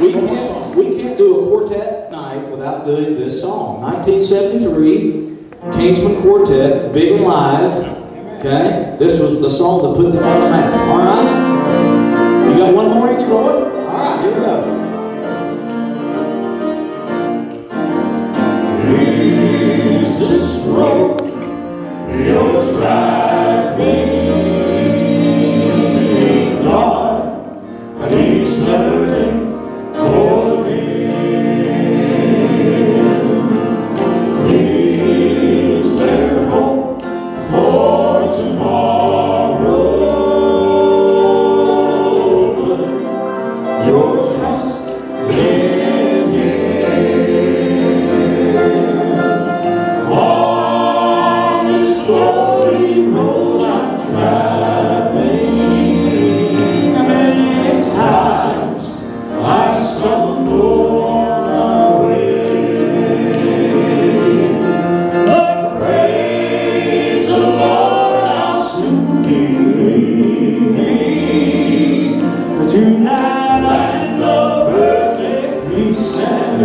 we can't, we can't do a quartet night without doing this song. 1973, Kingsmen Quartet, Big and Live. Okay? This was the song that put them on the map. All right? You got one more in your boy? All right, here we go. Is this road you're driving,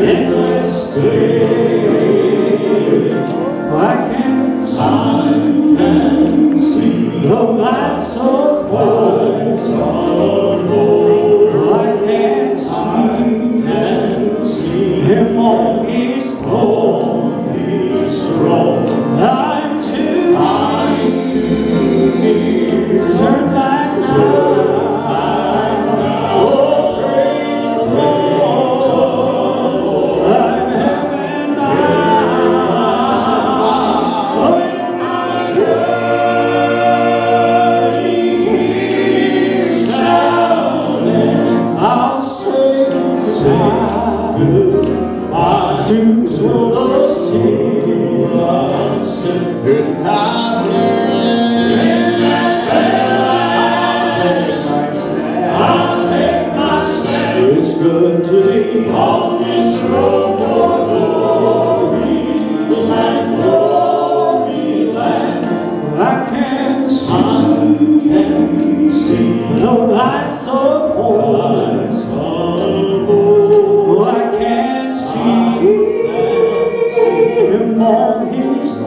endless day. I can, I can see the lights of lights good to be on this road. for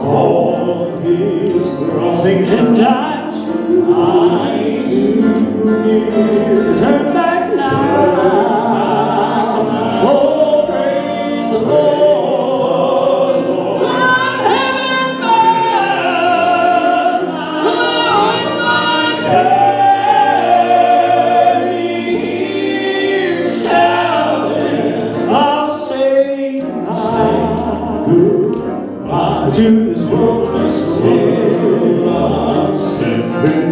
All his throne. Sing and die. I do need to turn back. to this world, this world of sin.